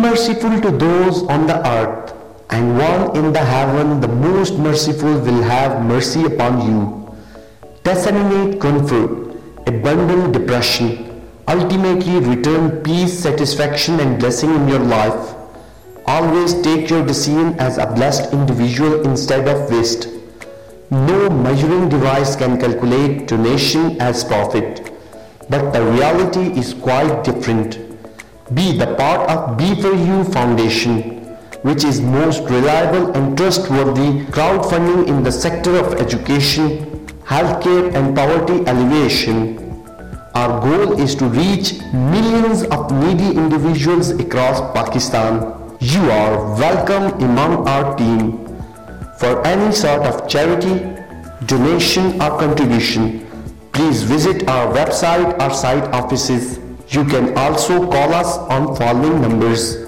merciful to those on the earth, and one in the heaven, the most merciful, will have mercy upon you. Disseminate comfort, abandon depression, ultimately return peace, satisfaction, and blessing in your life. Always take your decision as a blessed individual instead of waste. No measuring device can calculate donation as profit, but the reality is quite different. Be the part of B4U Foundation, which is most reliable and trustworthy crowdfunding in the sector of education, healthcare and poverty alleviation. Our goal is to reach millions of needy individuals across Pakistan. You are welcome among our team. For any sort of charity, donation or contribution, please visit our website or site offices. You can also call us on following numbers